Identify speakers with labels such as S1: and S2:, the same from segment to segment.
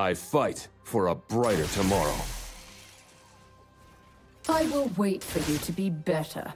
S1: I fight for a brighter tomorrow.
S2: I will wait for you to be better.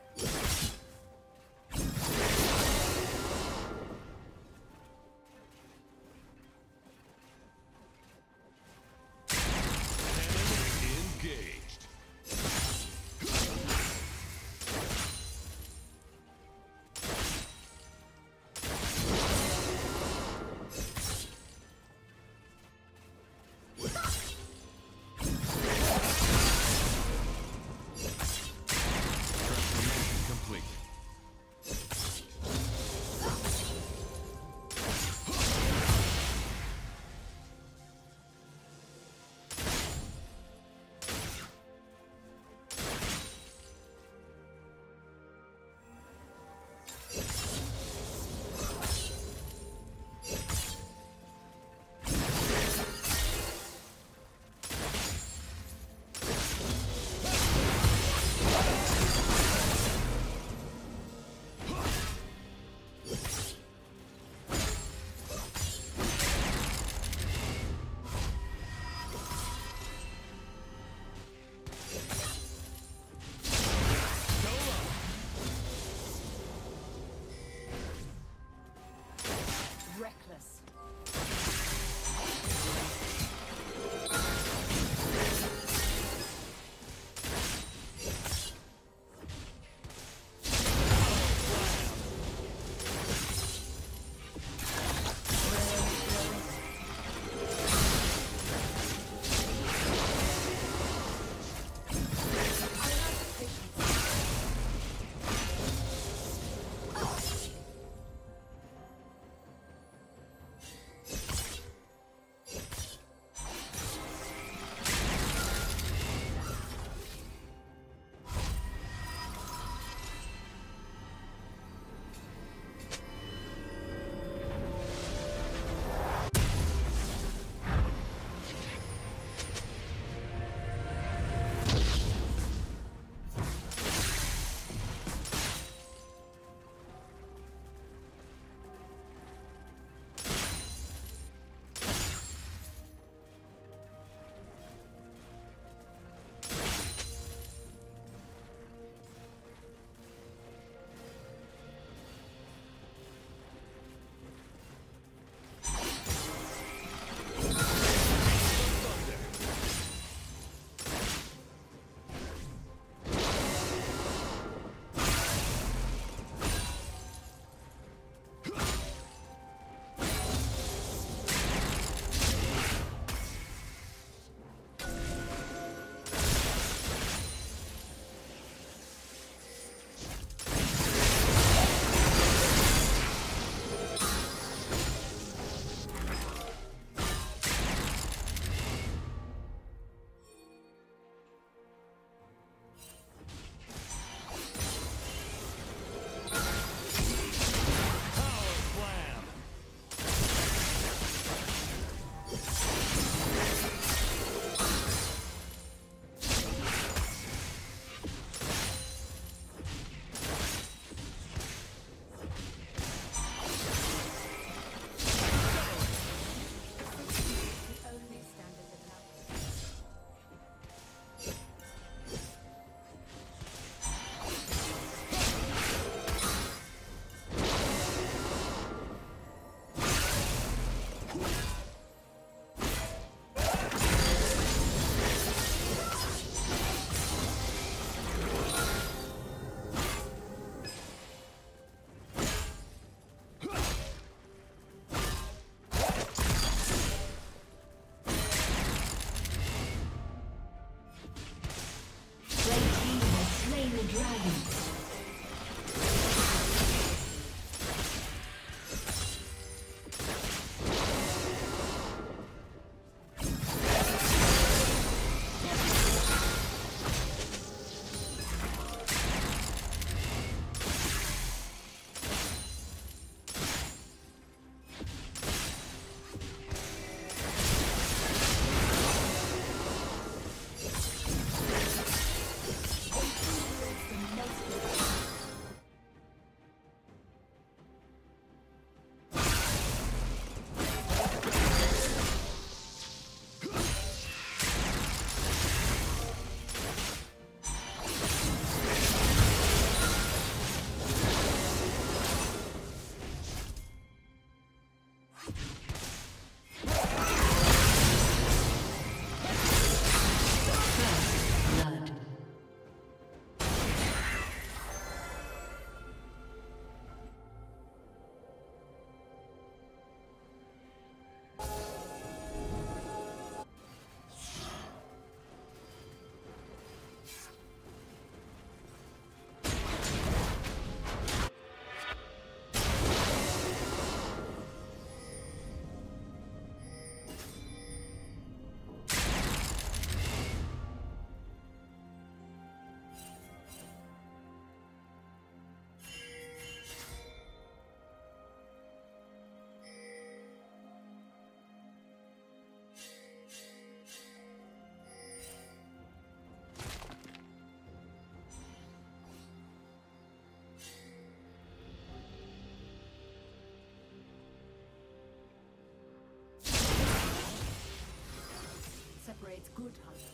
S3: Good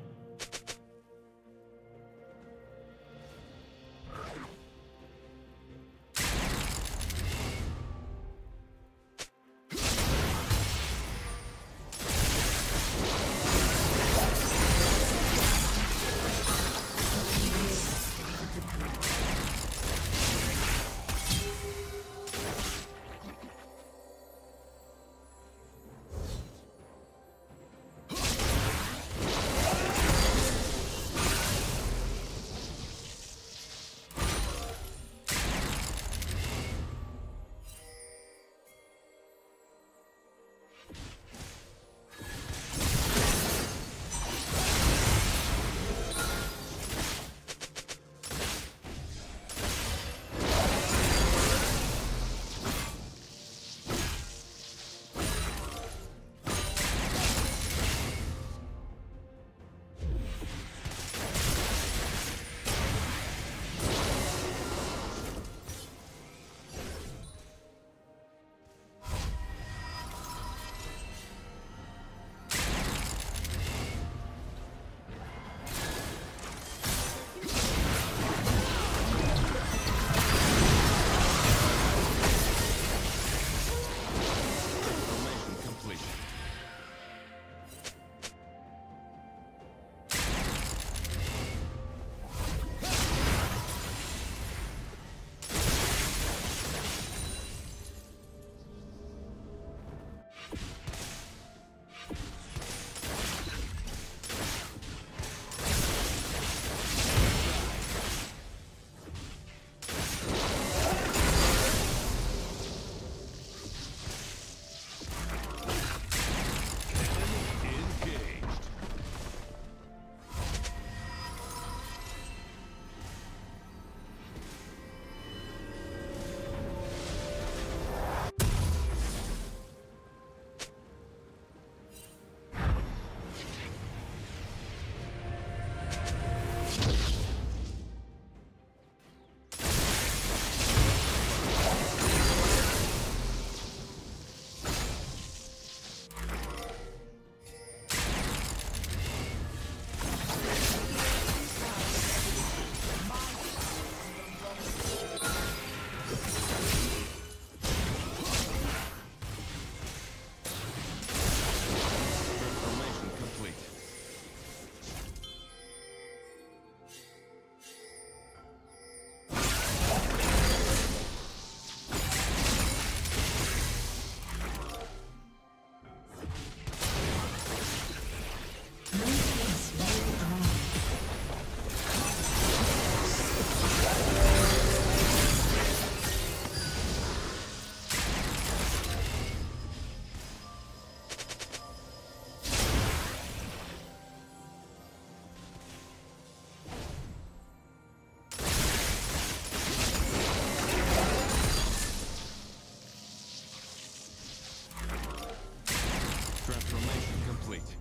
S4: Complete.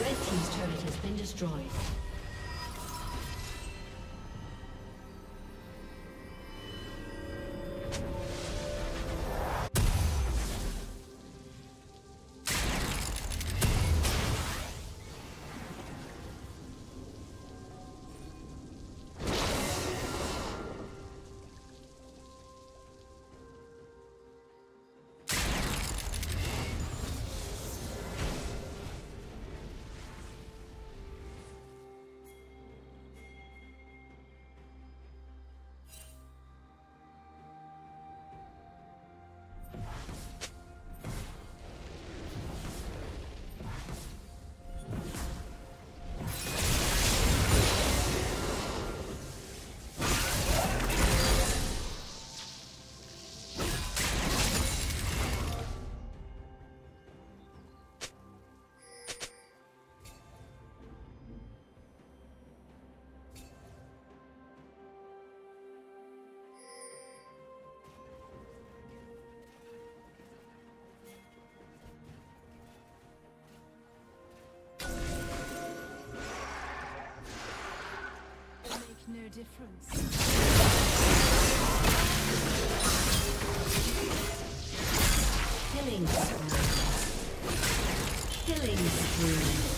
S2: Red team's turret has been destroyed. Difference.
S3: Killing spree. Killing spree.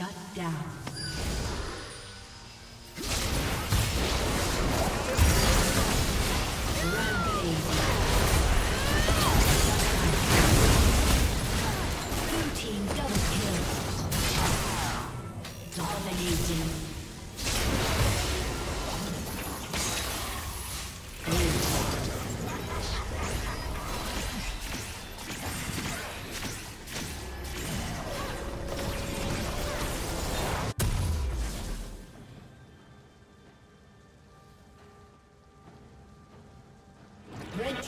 S3: Shut down.